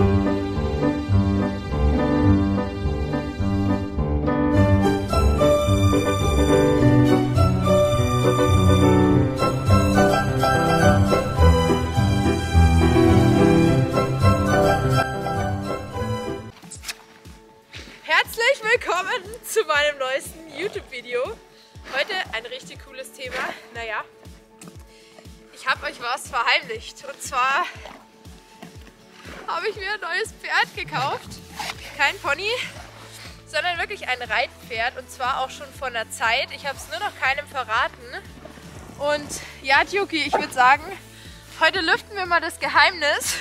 Herzlich willkommen zu meinem neuesten YouTube-Video. Heute ein richtig cooles Thema. Naja, ich habe euch was verheimlicht. Und zwar habe ich mir ein neues Pferd gekauft. Kein Pony, sondern wirklich ein Reitpferd. Und zwar auch schon vor einer Zeit. Ich habe es nur noch keinem verraten. Und ja, Tjuki, ich würde sagen, heute lüften wir mal das Geheimnis.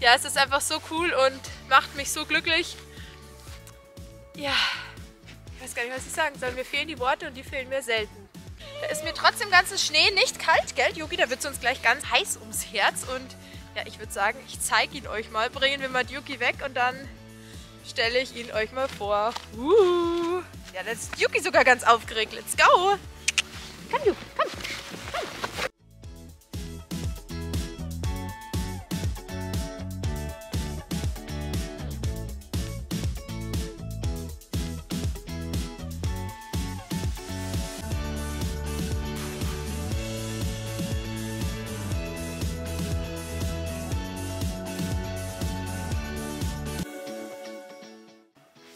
Ja, es ist einfach so cool und macht mich so glücklich. Ja, ich weiß gar nicht, was ich sagen soll. Mir fehlen die Worte und die fehlen mir selten. Da ist mir trotzdem ganzes Schnee nicht kalt, gell, Yogi? Da wird es uns gleich ganz heiß ums Herz. Und ja, ich würde sagen, ich zeige ihn euch mal. Bringen wir mal Yuki weg und dann stelle ich ihn euch mal vor. Uh. Ja, jetzt ist Yuki sogar ganz aufgeregt. Let's go! Komm, Yuki,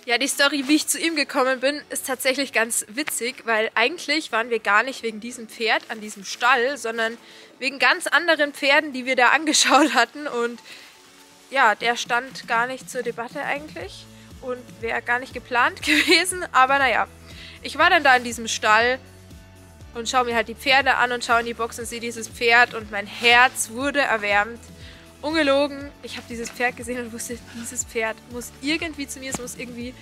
Ja, die Story, wie ich zu ihm gekommen bin, ist tatsächlich ganz witzig, weil eigentlich waren wir gar nicht wegen diesem Pferd an diesem Stall, sondern wegen ganz anderen Pferden, die wir da angeschaut hatten. Und ja, der stand gar nicht zur Debatte eigentlich und wäre gar nicht geplant gewesen. Aber naja, ich war dann da in diesem Stall und schaue mir halt die Pferde an und schaue in die Box und sehe dieses Pferd und mein Herz wurde erwärmt. Ungelogen, ich habe dieses Pferd gesehen und wusste, dieses Pferd muss irgendwie zu mir, es muss irgendwie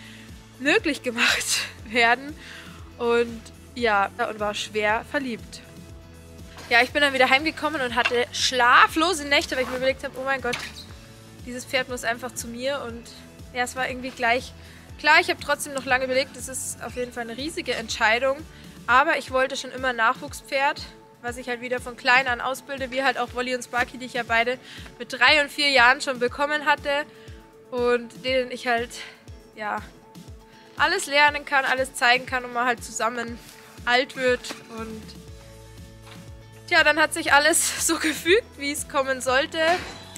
möglich gemacht werden. Und ja, und war schwer verliebt. Ja, ich bin dann wieder heimgekommen und hatte schlaflose Nächte, weil ich mir überlegt habe, oh mein Gott, dieses Pferd muss einfach zu mir. Und ja, es war irgendwie gleich klar. Ich habe trotzdem noch lange überlegt, das ist auf jeden Fall eine riesige Entscheidung. Aber ich wollte schon immer Nachwuchspferd was ich halt wieder von klein an ausbilde, wie halt auch Wolli und Sparky, die ich ja beide mit drei und vier Jahren schon bekommen hatte und denen ich halt, ja, alles lernen kann, alles zeigen kann und man halt zusammen alt wird und tja, dann hat sich alles so gefügt, wie es kommen sollte.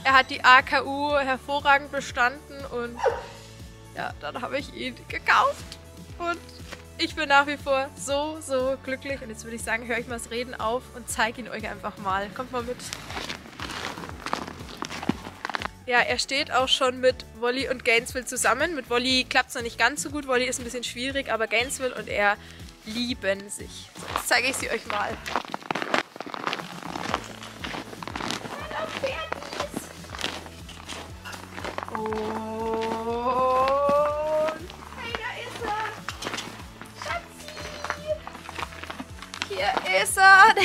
Er hat die AKU hervorragend bestanden und ja, dann habe ich ihn gekauft und ich bin nach wie vor so, so glücklich. Und jetzt würde ich sagen, höre ich mal das Reden auf und zeige ihn euch einfach mal. Kommt mal mit. Ja, er steht auch schon mit Wolli und Gainesville zusammen. Mit Wolli klappt es noch nicht ganz so gut. Wolli ist ein bisschen schwierig, aber Gainesville und er lieben sich. So, jetzt zeige ich sie euch mal.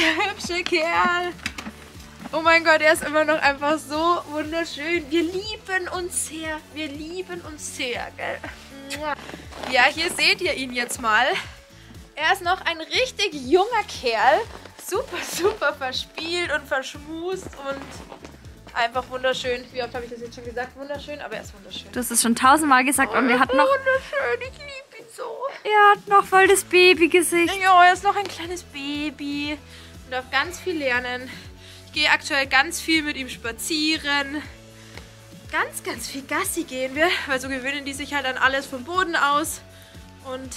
Der hübsche Kerl. Oh mein Gott, er ist immer noch einfach so wunderschön. Wir lieben uns sehr. Wir lieben uns sehr, gell? Ja, hier seht ihr ihn jetzt mal. Er ist noch ein richtig junger Kerl. Super, super verspielt und verschmust und einfach wunderschön. Wie oft habe ich das jetzt schon gesagt? Wunderschön, aber er ist wunderschön. Du hast es schon tausendmal gesagt oh, und er hat noch... Wunderschön, ich liebe ihn so. Er hat noch voll das Babygesicht. Ja, er ist noch ein kleines Baby darf ganz viel lernen. Ich gehe aktuell ganz viel mit ihm spazieren. Ganz, ganz viel Gassi gehen wir, weil so gewöhnen die sich halt an alles vom Boden aus. Und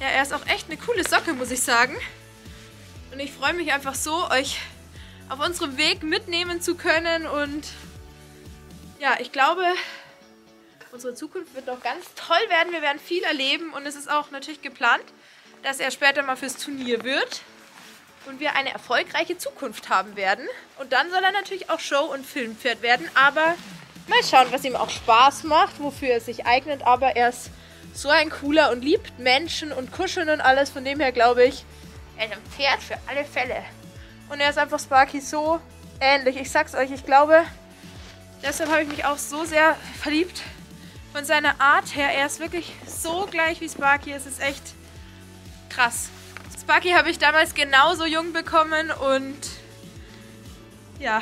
ja, er ist auch echt eine coole Socke, muss ich sagen. Und ich freue mich einfach so, euch auf unserem Weg mitnehmen zu können. Und ja, ich glaube, Unsere Zukunft wird noch ganz toll werden. Wir werden viel erleben und es ist auch natürlich geplant, dass er später mal fürs Turnier wird und wir eine erfolgreiche Zukunft haben werden. Und dann soll er natürlich auch Show- und Filmpferd werden, aber mal schauen, was ihm auch Spaß macht, wofür er sich eignet. Aber er ist so ein cooler und liebt Menschen und Kuscheln und alles. Von dem her glaube ich, er ist ein Pferd für alle Fälle. Und er ist einfach Sparky so ähnlich. Ich sag's euch, ich glaube, deshalb habe ich mich auch so sehr verliebt von seiner Art her, er ist wirklich so gleich wie Sparky. Es ist echt krass. Sparky habe ich damals genauso jung bekommen und ja,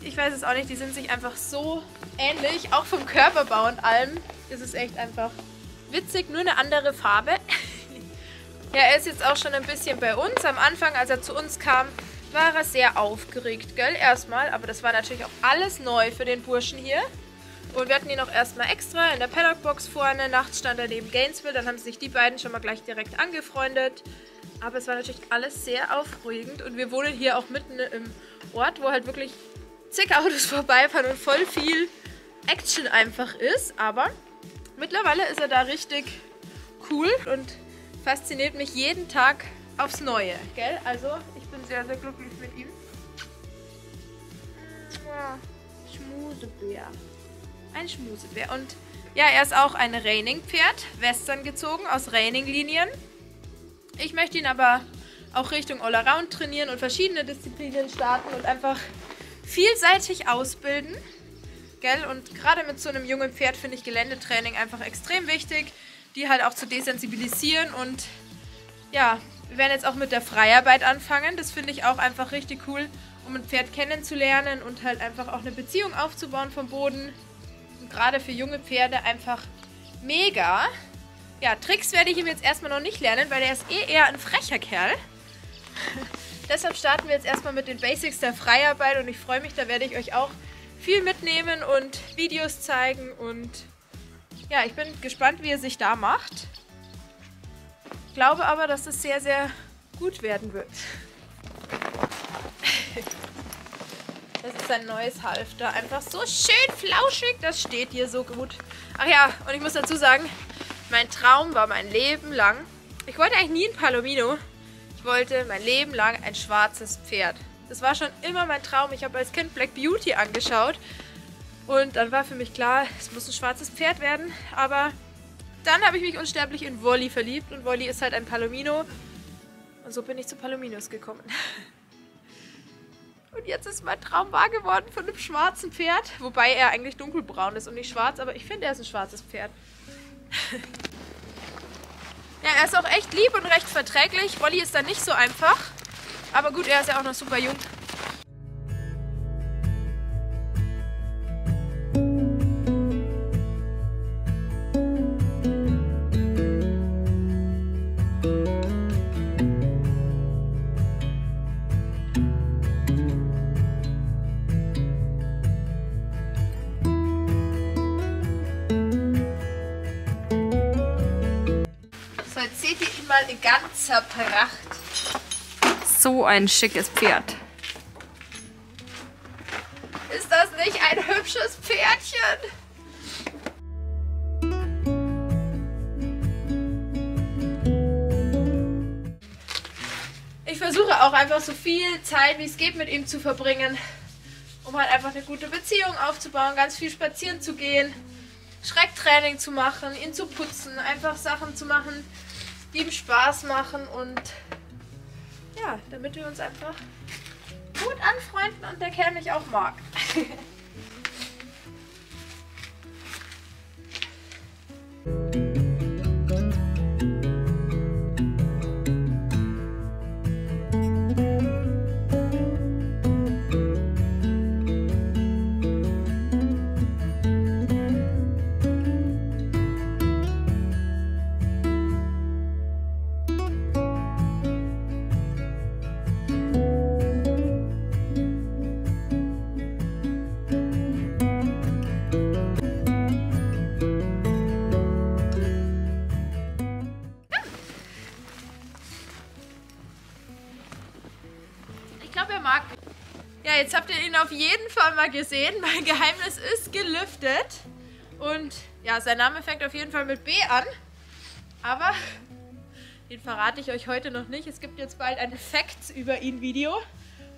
ich weiß es auch nicht, die sind sich einfach so ähnlich, auch vom Körperbau und allem. ist Es echt einfach witzig, nur eine andere Farbe. ja, er ist jetzt auch schon ein bisschen bei uns. Am Anfang, als er zu uns kam, war er sehr aufgeregt, gell? Erstmal, aber das war natürlich auch alles neu für den Burschen hier. Und wir hatten ihn auch erstmal extra in der Paddockbox vorne. Nachts stand er neben Gainesville. Dann haben sich die beiden schon mal gleich direkt angefreundet. Aber es war natürlich alles sehr aufregend. Und wir wohnen hier auch mitten im Ort, wo halt wirklich zig Autos vorbeifahren und voll viel Action einfach ist. Aber mittlerweile ist er da richtig cool und fasziniert mich jeden Tag aufs Neue. Gell? Also ich bin sehr, sehr glücklich mit ihm. Schmusebär. Ein Schmusebär. Und ja, er ist auch ein Reining-Pferd, Western gezogen, aus Reining-Linien. Ich möchte ihn aber auch Richtung Allround trainieren und verschiedene Disziplinen starten und einfach vielseitig ausbilden. Gell? Und gerade mit so einem jungen Pferd finde ich Geländetraining einfach extrem wichtig, die halt auch zu desensibilisieren. Und ja, wir werden jetzt auch mit der Freiarbeit anfangen. Das finde ich auch einfach richtig cool, um ein Pferd kennenzulernen und halt einfach auch eine Beziehung aufzubauen vom Boden gerade für junge Pferde einfach mega. Ja, Tricks werde ich ihm jetzt erstmal noch nicht lernen, weil er ist eh eher ein frecher Kerl. Deshalb starten wir jetzt erstmal mit den Basics der Freiarbeit und ich freue mich, da werde ich euch auch viel mitnehmen und Videos zeigen und ja, ich bin gespannt, wie er sich da macht. Ich glaube aber, dass es sehr, sehr gut werden wird. Das ist ein neues Halfter. Einfach so schön flauschig. Das steht hier so gut. Ach ja, und ich muss dazu sagen, mein Traum war mein Leben lang. Ich wollte eigentlich nie ein Palomino. Ich wollte mein Leben lang ein schwarzes Pferd. Das war schon immer mein Traum. Ich habe als Kind Black Beauty angeschaut. Und dann war für mich klar, es muss ein schwarzes Pferd werden. Aber dann habe ich mich unsterblich in Wolli verliebt. Und Wolli ist halt ein Palomino. Und so bin ich zu Palominos gekommen. Und jetzt ist mein Traum wahr geworden von einem schwarzen Pferd. Wobei er eigentlich dunkelbraun ist und nicht schwarz, aber ich finde, er ist ein schwarzes Pferd. ja, er ist auch echt lieb und recht verträglich. Wolli ist dann nicht so einfach. Aber gut, er ist ja auch noch super jung. Mal in ganzer Pracht. So ein schickes Pferd. Ist das nicht ein hübsches Pferdchen? Ich versuche auch einfach so viel Zeit wie es geht mit ihm zu verbringen, um halt einfach eine gute Beziehung aufzubauen, ganz viel spazieren zu gehen, Schrecktraining zu machen, ihn zu putzen, einfach Sachen zu machen, die ihm Spaß machen und ja, damit wir uns einfach gut anfreunden und der Kerl mich auch mag. auf jeden Fall mal gesehen. Mein Geheimnis ist gelüftet. Und ja, sein Name fängt auf jeden Fall mit B an. Aber den verrate ich euch heute noch nicht. Es gibt jetzt bald ein Facts über ihn Video,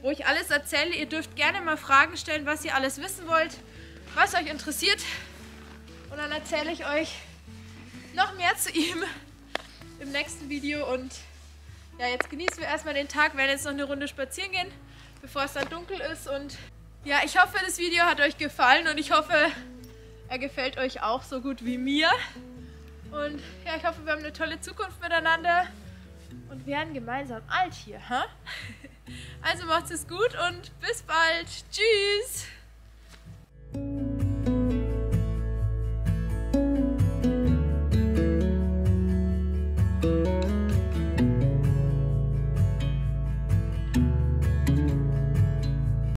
wo ich alles erzähle. Ihr dürft gerne mal Fragen stellen, was ihr alles wissen wollt, was euch interessiert. Und dann erzähle ich euch noch mehr zu ihm im nächsten Video. Und ja, jetzt genießen wir erstmal den Tag, werden jetzt noch eine Runde spazieren gehen bevor es dann dunkel ist. Und ja, ich hoffe, das Video hat euch gefallen und ich hoffe, er gefällt euch auch so gut wie mir. Und ja, ich hoffe, wir haben eine tolle Zukunft miteinander und werden gemeinsam alt hier. Huh? Also macht es gut und bis bald. Tschüss.